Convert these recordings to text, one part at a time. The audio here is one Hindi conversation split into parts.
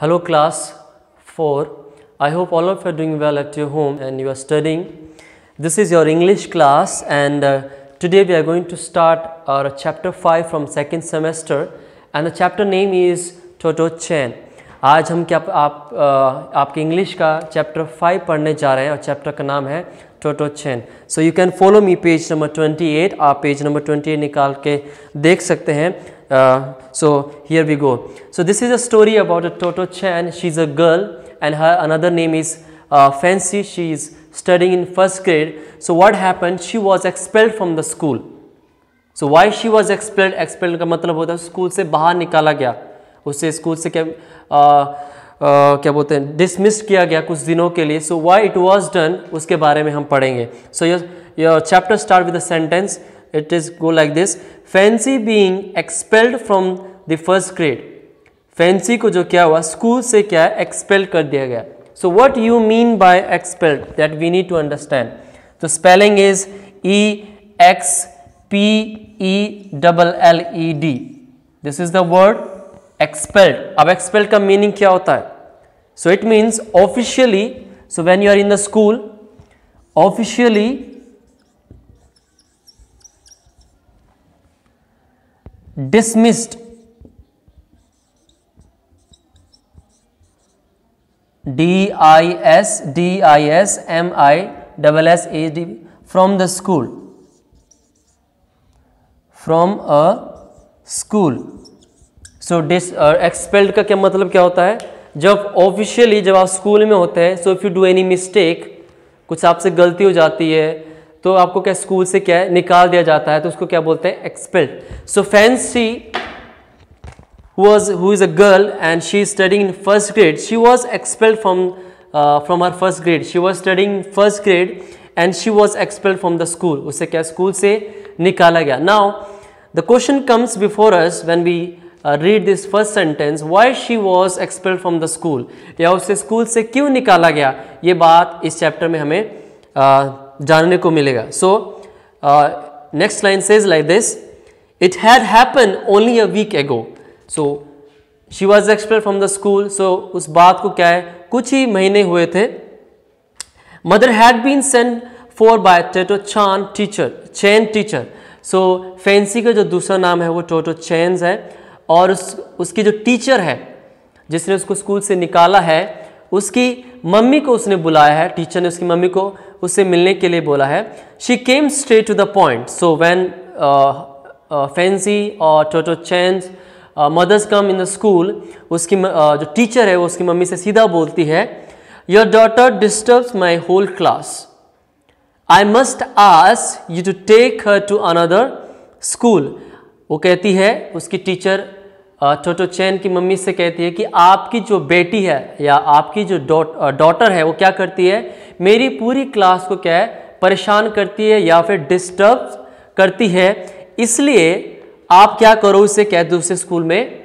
Hello class 4. I hope all of you are doing well at your home and you are studying. This is your English class and uh, today we are going to start our chapter 5 from second semester and the chapter name is Toto Chen. आज हम क्या आप uh, आपके इंग्लिश का चैप्टर फाइव पढ़ने जा रहे हैं और चैप्टर का नाम है Totto Chan so you can follow me page number 28 आप पेज नंबर 28 निकाल के देख सकते हैं Uh, so here we go. So this is a story about a Toto Chan. She's a girl and her another name is uh, Fancy. She is studying in first grade. So what happened? She was expelled from the school. So why she was expelled? Expelled का मतलब होता है स्कूल से बाहर निकाला गया उससे स्कूल से क्या आ, आ, क्या बोलते हैं डिसमिस्ड किया गया कुछ दिनों के लिए so why it was done उसके बारे में हम पढ़ेंगे so your chapter start with the sentence it is go like this fancy being expelled from the first grade fancy को जो क्या हुआ स्कूल से क्या expelled कर दिया गया so what you mean by expelled that we need to understand so spelling is e x p e double l e d this is the word expelled अब expelled का meaning क्या होता है so it means officially so when you are in the school officially dismissed. D I S, D I S, M I double S A D from the school. From a school. So this expelled का क्या मतलब क्या होता है? जब ऑफिशियली जब आप स्कूल में होते हैं so if you do any mistake कुछ आपसे गलती हो जाती है तो आपको क्या स्कूल से क्या है? निकाल दिया जाता है तो उसको क्या बोलते हैं? Expel so Fancy was who is a girl and she is studying in first grade she was expel from from her first grade she was studying first grade and she was expel from the school उसे क्या स्कूल से निकाला गया? Now the question comes before us when we read this first sentence why she was expel from the school या उसे स्कूल से क्यों निकाला गया? ये बात इस चैप्टर में हमें uh, जानने को मिलेगा। So next line says like this it had happen only a week ago so she was expel from the school so उस बात को क्या है? कुछ ही महीने हुए थे। Mother had been send for by Totto Chan teacher Chan teacher so Fancy का जो दूसरा नाम है वो टोटो चैन्स है। और उस, उसकी जो टीचर है, जिसने उसको स्कूल से निकाला है, उसकी मम्मी को उसने बुलाया है। टीचर ने उसकी मम्मी को उससे मिलने के लिए बोला है। She came straight to the point so when Fancy और Totto Chan's mother's come in the school उसकी uh, जो टीचर है वो उसकी मम्मी से सीधा बोलती है your daughter disturbs my whole class I must ask you to take her to another school वो कहती है उसकी टीचर टोटो चैन की मम्मी से कहती है कि आपकी जो बेटी है या आपकी जो डॉटर है वो क्या करती है? मेरी पूरी क्लास को क्या है? परेशान करती है या फिर डिस्टर्ब करती है। इसलिए आप क्या करो, उसे क्या दूसरे स्कूल में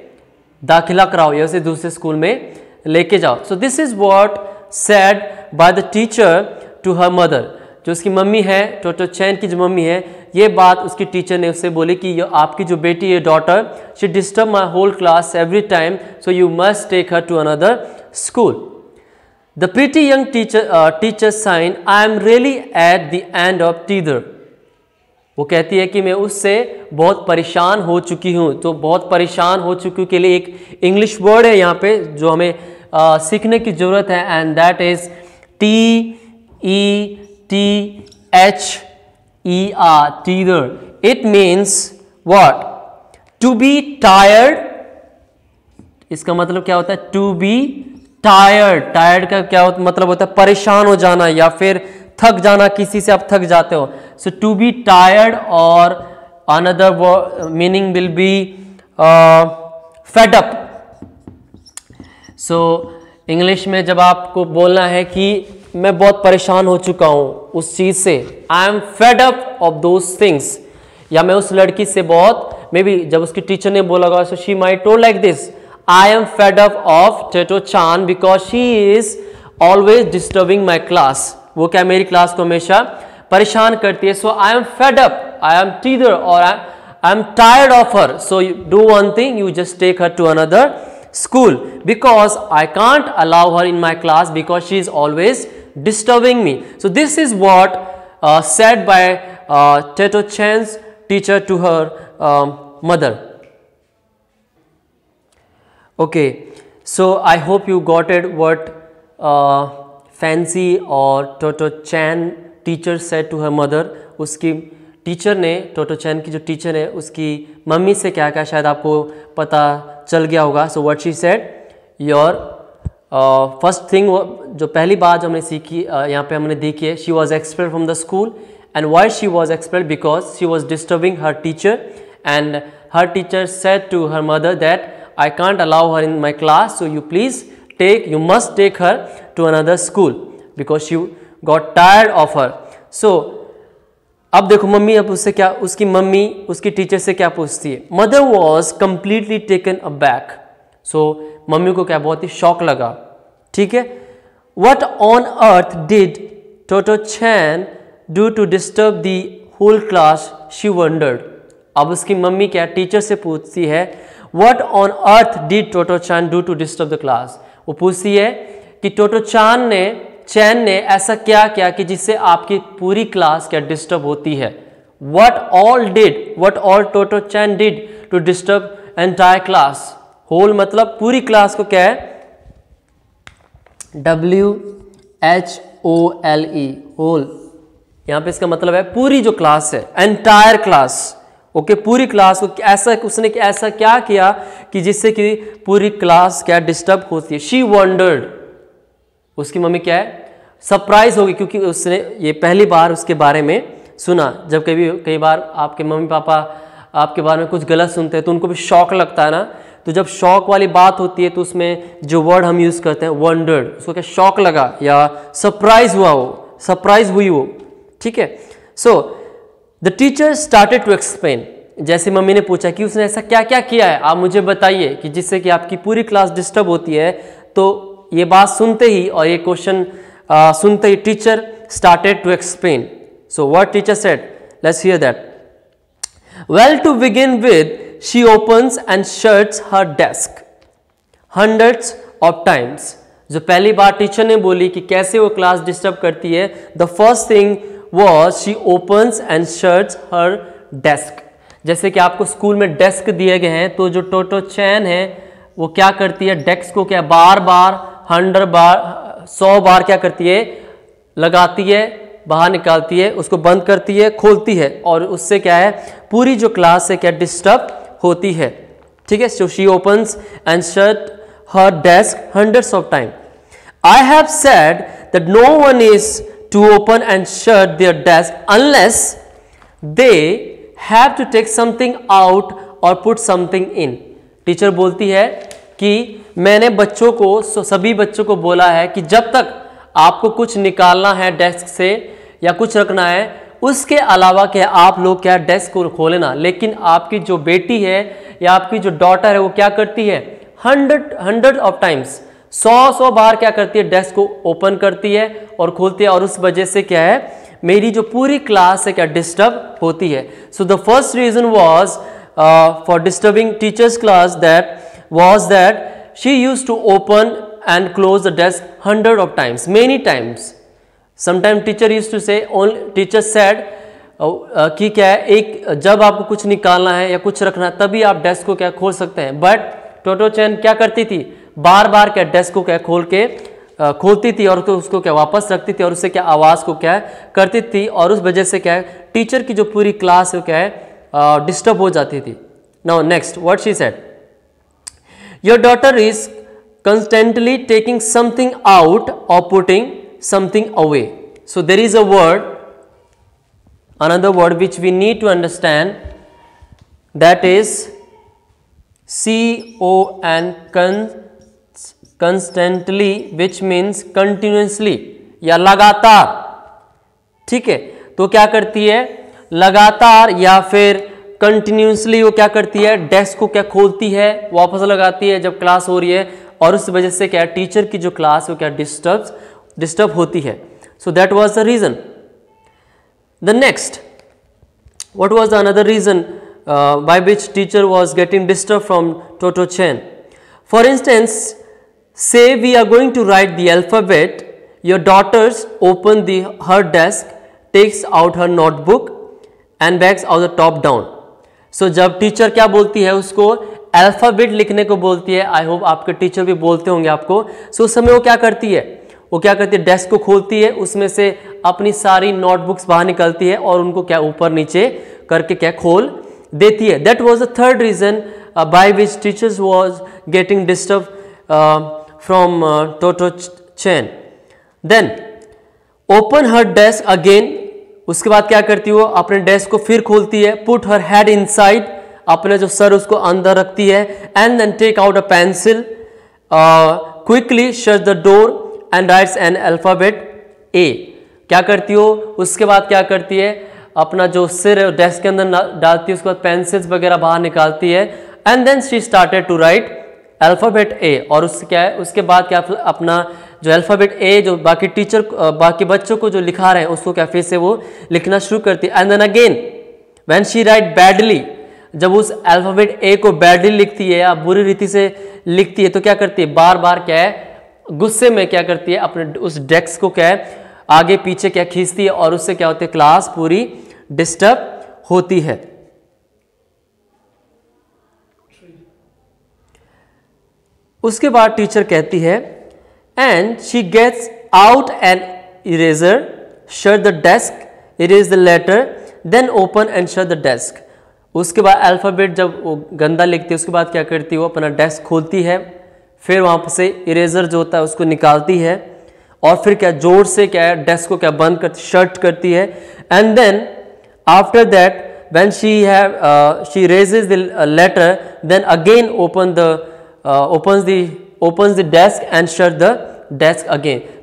दाखिला कराओ या उसे दूसरे स्कूल में लेके जाओ। So this is what said by the teacher to her mother जो उसकी मम्मी है टोटो चैन की जो मम्मी है ये बात उसकी टीचर ने उससे बोली कि ये आपकी जो बेटी है daughter she disturb my whole class every time so you must take her to another school the pretty young teacher teacher sighed I am really at the end of teether वो कहती है कि मैं उससे बहुत परेशान हो चुकी हूँ। तो बहुत परेशान हो चुकी के लिए एक इंग्लिश वर्ड है यहाँ पे जो हमें uh, सीखने की ज़रूरत है and that is T E T H E R, teether. It means what? To be tired. इसका मतलब क्या होता है टू बी टायर्ड टायर्ड का क्या होता, मतलब होता है परेशान हो जाना या फिर थक जाना किसी से आप थक जाते हो सो टू बी टायर्ड और another meaning will be fed up so English में जब आपको बोलना है कि मैं बहुत परेशान हो चुका हूँ उस चीज़ से। I am fed up of those things या मैं उस लड़की से बहुत, मे बी जब उसकी टीचर ने बोला होगा so she may told like this I am fed up of Totto Chan because she is always disturbing my class वो क्या मेरी क्लास को हमेशा परेशान करती है? So I am fed up I am teether और I am tired of her so you do one thing you just take her to another school because I can't allow her in my class because she is always disturbing me. So this is what uh, said by uh, Teto Chan's teacher to her um, mother. Okay, so I hope you got it what uh, Fancy or Toto Chan teacher said to her mother. उसकी टीचर ने टोटो चैन की जो टीचर है उसकी मम्मी से क्या क्या शायद आपको पता चल गया होगा so what she said your first thing जो पहली बात जो हमने सीखी यहाँ पे हमने देखी है she was expel from the school and why she was expel because she was disturbing her teacher and her teacher said to her mother that I can't allow her in my class so you please take you must take her to another school because she got tired of her so अब देखो मम्मी अब उससे क्या, उसकी मम्मी, उसकी टीचर से क्या पूछती है? Mother was completely taken a back so mummy को क्या, बहुत ही शौक लगा। ठीक है? What on earth did Totto chan do to disturb the whole class she wondered अब उसकी मम्मी क्या टीचर से पूछती है what on earth did Totto chan do to disturb the class वो पूछती है कि टोटो चान ने चैन ने ऐसा क्या किया कि जिससे आपकी पूरी क्लास क्या डिस्टर्ब होती है? What all did what all Totto chan did to disturb entire class whole मतलब पूरी क्लास को क्या है? W H O L E whole यहाँ पे इसका मतलब है पूरी जो क्लास है एंटायर क्लास ओके पूरी क्लास को ऐसा, उसने ऐसा क्या किया कि जिससे कि पूरी क्लास क्या डिस्टर्ब होती है? शी वंडर्ड उसकी मम्मी क्या है? सरप्राइज़ होगी क्योंकि उसने ये पहली बार उसके बारे में सुना। जब कभी, कई बार आपके मम्मी पापा आपके बारे में कुछ गलत सुनते हैं तो उनको भी शौक लगता है ना तो जब शौक वाली बात होती है तो उसमें जो वर्ड हम यूज़ करते हैं वंडर्ड उसको क्या शौक लगा या सरप्राइज़ हुआ वो सरप्राइज़ हुई वो ठीक है? So the teacher started to explain जैसे मम्मी ने पूछा कि उसने ऐसा क्या क्या किया है? आप मुझे बताइए कि जिससे कि आपकी पूरी क्लास डिस्टर्ब होती है। तो ये बात सुनते ही और ये क्वेश्चन सुनते ही teacher started to explain so what teacher said let's hear that well to begin with she opens and shuts her desk hundreds of times जो पहली बार टीचर ने बोली कि कैसे वो क्लास डिस्टर्ब करती है the first thing was she opens and shuts her desk जैसे कि आपको स्कूल में डेस्क दिए गए हैं तो जो टोटो चैन है, वो क्या करती है? डेस्क को क्या बार बार हंड्रेड बार, सौ बार क्या करती है? लगाती है, बाहर निकालती है, उसको बंद करती है, खोलती है। और उससे क्या है? पूरी जो क्लास है, क्या डिस्टर्ब होती है। ठीक है? So she opens and shut her desk hundreds of time I have said that no one is to open and shut their desk unless they have to take something out और पुट समथिंग इन टीचर बोलती है कि मैंने बच्चों को सभी बच्चों को बोला है कि जब तक आपको कुछ निकालना है डेस्क से या कुछ रखना है उसके अलावा क्या आप लोग क्या डेस्क को खोले ना? लेकिन आपकी जो बेटी है या आपकी जो डॉटर है, वो क्या करती है? हंड्रेड हंड्रेड ऑफ़ टाइम्स सौ सौ बार क्या करती है? डेस्क को ओपन करती है और खोलती है और उस वजह से क्या है? मेरी जो पूरी क्लास है, क्या डिस्टर्ब होती है। So the first reason was for disturbing teachers class that was that she used to open and close the desk hundred of times many times sometime teacher used to say teacher said कि क्या है, एक, जब आपको कुछ निकालना है या कुछ रखना है, तभी आप डेस्क को क्या खोल सकते हैं. बट टोटो चैन क्या करती थी? बार बार क्या डेस्क को क्या खोल के खोलती थी और उसको क्या वापस रखती थी और उससे क्या आवाज़ को क्या करती थी और उस वजह से क्या है टीचर की जो पूरी क्लास है क्या है डिस्टर्ब हो जाती थी। Now next what she said your daughter is constantly taking something out or putting something away so there is a word another word which we need to understand that is c o n constantly which means continuously या लगातार ठीक है तो क्या करती है लगातार या फिर कंटिन्यूसली वो क्या करती है डेस्क को क्या खोलती है वापस लगाती है जब क्लास हो रही है और उस वजह से क्या टीचर की जो क्लास वो क्या डिस्टर्ब डिस्टर्ब होती है। So that was the reason the next what was the another reason by which teacher was getting disturb from Totto chan For instance, say we are going to write the alphabet. Your daughters open the her desk, takes out her notebook and backs out the top down. So जब टीचर क्या बोलती है उसको? अल्फ़ाबेट लिखने को बोलती है। आई होप आपके टीचर भी बोलते होंगे आपको। सो so, उस समय वो क्या करती है? वो क्या करती है? डेस्क को खोलती है, उसमें से अपनी सारी नोटबुक्स बाहर निकलती है और उनको क्या ऊपर नीचे करके क्या खोल देती है। That was the third reason by which teachers was getting disturb from Totto chan then open her desk again उसके बाद क्या करती है वो? अपने डेस्क को फिर खोलती है पुट हर हेड इनसाइड अपने जो सर उसको अंदर रखती है and then take out a pencil quickly shut the door and writes an alphabet A क्या करती हो? उसके बाद क्या करती है? अपना जो सिर डेस्क के अंदर डालती है, उसके बाद पेंसिल्स वगैरह बाहर निकालती है and then she started to write alphabet A और उससे क्या है? उसके बाद क्या अपना जो अल्फ़ाबेट ए जो बाकी टीचर बाकी बच्चों को जो लिखा रहे हैं, उसको क्या फिर से वो लिखना शुरू करती है। And then again when she write badly जब उस अल्फ़ाबेट ए को बैडली लिखती है या बुरी रीति से लिखती है तो क्या करती है? बार बार क्या है? गुस्से में क्या करती है? अपने उस डेस्क को क्या है? आगे पीछे क्या खींचती है और उससे क्या होती है? क्लास पूरी डिस्टर्ब होती है। उसके बाद टीचर कहती है and she gets out an eraser shut the desk erase the letter then open and shut the desk उसके बाद अल्फ़ाबेट जब वो गंदा लिखती है, उसके बाद क्या करती है? वो अपना डेस्क खोलती है। फिर वहाँ से इरेजर जो होता है उसको निकालती है और फिर क्या ज़ोर से क्या है डेस्क को क्या बंद करती शर्ट करती है। And then after that when she have uh, she raises the uh, letter then again open the uh, opens the opens the desk and shut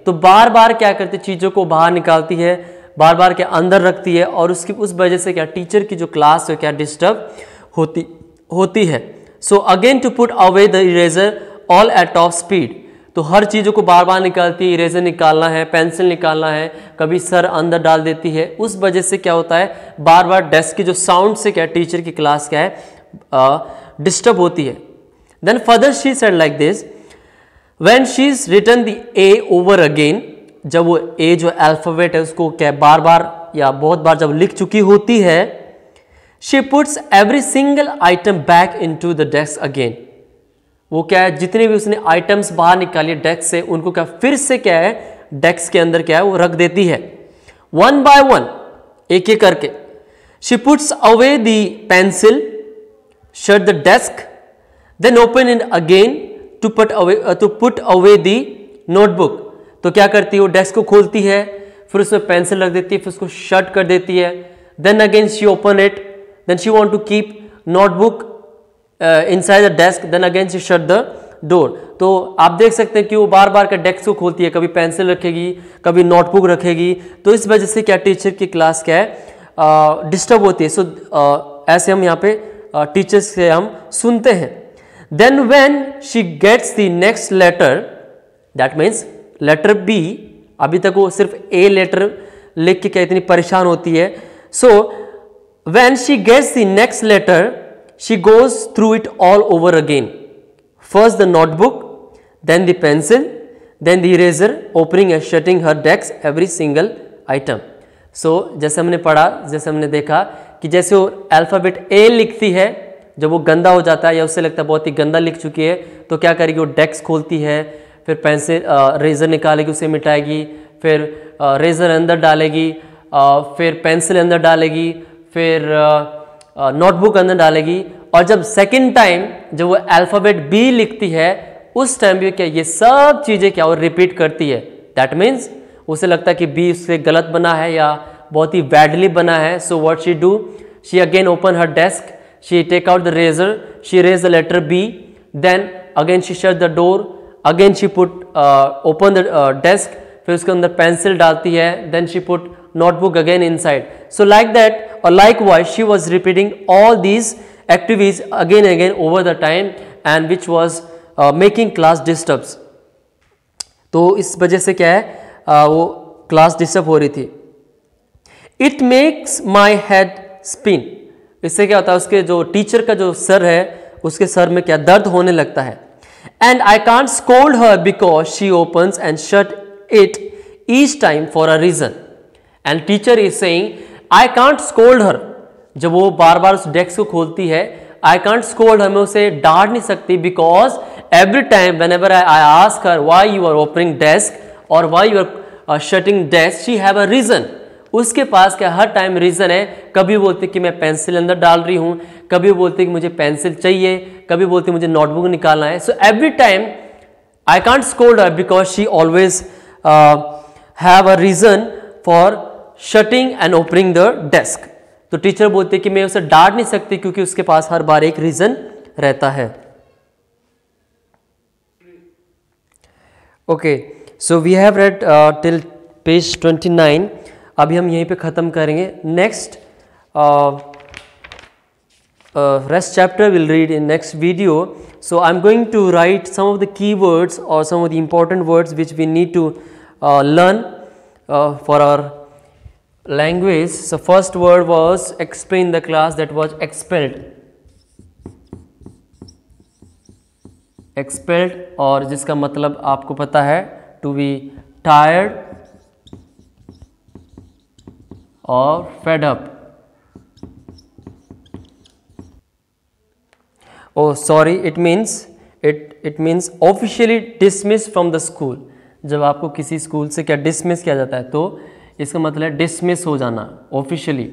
तो बार बार क्या करती चीज़ों को बाहर निकालती है बार बार क्या अंदर रखती है और उसकी उस वजह से क्या टीचर की जो क्लास है क्या डिस्टर्ब होती होती है। So again to put away the eraser all at top speed तो हर चीज़ों को बार बार निकालती है इरेजर निकालना है पेंसिल निकालना है, कभी सर अंदर डाल देती है। उस वजह से क्या होता है बार बार डेस्क की जो साउंड से क्या टीचर की क्लास क्या है डिस्टर्ब होती है। Then further she said like this when she is return the A over again जब वो ए जो अल्फ़ाबेट है, उसको क्या बार बार या बहुत बार जब लिख चुकी होती है she puts every single item back into the desk again वो क्या है, जितने भी उसने आइटम्स बाहर निकाली डेस्क से, उनको क्या, फिर से क्या है डेस्क के अंदर क्या है, वो रख देती है। वन बाय वन एक एक करके। She puts away the pencil shut the desk then open in again to put away to put away the notebook तो क्या करती है, वो डेस्क को खोलती है, फिर उसमें पेंसिल रख देती है, फिर उसको शट कर देती है। Then again she open it then she want to keep notebook inside the desk then again she shut the door तो आप देख सकते हैं कि वो बार बार का डेस्क को खोलती है कभी पेंसिल रखेगी कभी नोटबुक रखेगी। तो इस वजह से क्या टीचर की क्लास क्या है? डिस्टर्ब uh, होती है। सो so, uh, ऐसे हम यहाँ पे टीचर्स uh, से हम सुनते हैं। Then when she gets the next letter that means letter B अभी तक वो सिर्फ़ ए लेटर लिख के क्या इतनी परेशान होती है? So when she gets the next letter she goes through it all over again. First the notebook, then the pencil, then the eraser, opening and shutting her desk every single item. So जैसे हमने पढ़ा जैसे हमने देखा कि जैसे वो अल्फ़ाबेट ए लिखती है जब वो गंदा हो जाता है या उससे लगता है बहुत ही गंदा लिख चुकी है तो क्या करेगी वो डेस्क खोलती है फिर पेंसिल रेज़र निकालेगी उसे मिटाएगी फिर रेज़र अंदर डालेगी फिर पेंसिल अंदर डालेगी फिर नोटबुक अंदर डालेगी। और जब सेकेंड टाइम जब वो अल्फ़ाबेट बी लिखती है, उस टाइम भी क्या, ये सब चीज़ें क्या, वो रिपीट करती है। दैट मीन्स उसे लगता है कि बी उससे गलत बना है या बहुत ही बैडली बना है। So what she do she again open her desk she take out the eraser she erase the letter B then again she shut the door again she put open the desk फिर उसके अंदर पेंसिल डालती है then she put notebook again inside. So like that or likewise she was repeating all these activities again and again over the time and which was uh, making class disturbs. तो इस वजह से क्या है uh, वो क्लास डिस्टर्ब हो रही थी it makes my head spin इससे क्या होता है उसके जो टीचर का जो सर है उसके में क्या दर्द होने लगता है and I can't scold her because she opens and shut it each time for a reason. And teacher is saying, I can't scold her. जब वो बार बार उस डेस्क को खोलती है आई कांट स्कोल्ड हमें उसे डांट नहीं सकती because every time whenever I ask her why you are opening desk और why you are shutting desk she have a reason उसके पास क्या हर टाइम रीज़न है? कभी बोलते कि मैं पेंसिल अंदर डाल रही हूँ कभी बोलते कि मुझे पेंसिल चाहिए कभी बोलते मुझे नोटबुक निकालना है। So every time I can't scold her because she always have a reason for shutting and opening the desk तो टीचर बोलते कि मैं उसे डांट नहीं सकती क्योंकि उसके पास हर बार एक रीज़न रहता है। Okay so we have read till page 29 अभी हम यहीं पे ख़त्म करेंगे। Next rest chapter will read in next video so I am going to write some of the key words और some of the important words which we need to learn for our language so first word was explain the class that was expelled expelled और जिसका मतलब आपको पता है to be tired or fed up oh sorry it means it it means officially dismissed from the school जब आपको किसी स्कूल से क्या डिसमिस किया जाता है तो इसका मतलब है डिसमिस हो जाना ऑफिशियली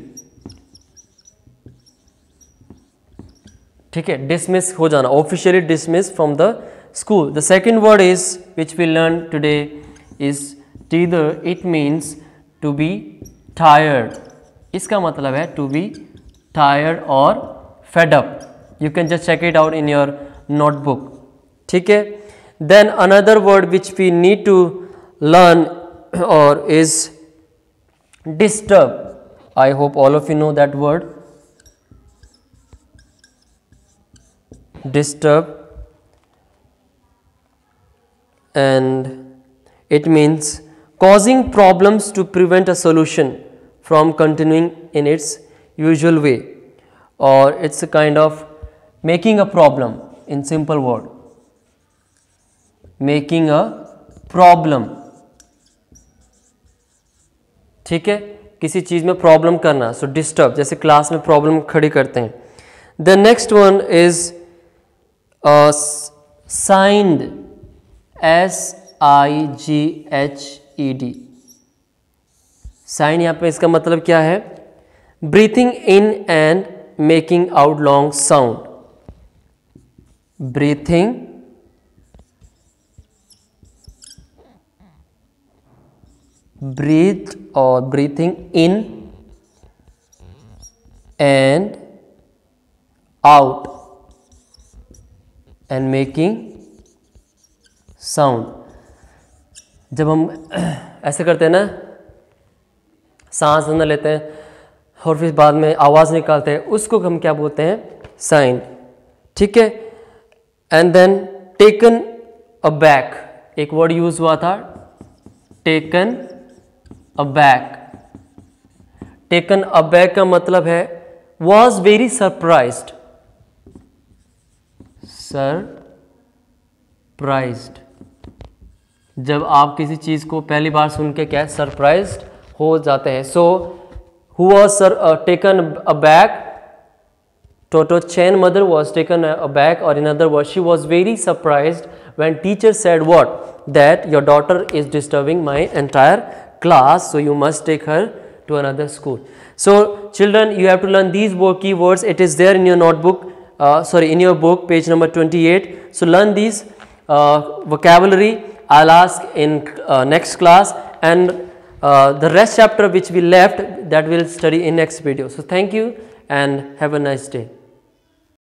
ठीक है डिसमिस हो जाना officially dismiss from the school the second word is which we learn today is tether it means to be tired इसका मतलब है टू बी टायर्ड और fed up you can just check it out in your notebook ठीक है? Then another word which we need to learn और is disturb. I hope all of you know that word. Disturb and it means causing problems to prevent a solution from continuing in its usual way or it's a kind of making a problem in simple word making a problem ठीक है? किसी चीज़ में प्रॉब्लम करना सो so डिस्टर्ब जैसे क्लास में प्रॉब्लम खड़ी करते हैं। The next one is sighed S I G H E D sign यहाँ पे इसका मतलब क्या है? Breathing in and making out long sound breathing breathe or breathing in and out and making sound. जब हम ऐसे करते हैं ना, सांस अंदर लेते हैं और फिर बाद में आवाज़ निकालते हैं, उसको हम क्या बोलते हैं? साइन ठीक है? And then taken a back एक वर्ड यूज़ हुआ था taken a back taken a back का मतलब है वॉज़ वेरी सरप्राइज्ड सरप्राइज्ड जब आप किसी चीज़ को पहली बार सुन के क्या सरप्राइज़ हो जाते हैं। So who was sir taken a back Totto chan mother was taken a back और in other word she was very surprise when teacher said what that your daughter is disturbing class so you must take her to another school. So children you have to learn these keywords. It is there in your notebook uh, sorry in your book page number 28 so learn these uh, vocabulary. I'll ask in uh, next class. And uh, the rest chapter which we left that we'll study in next video. So thank you and have a nice day.